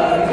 Amen.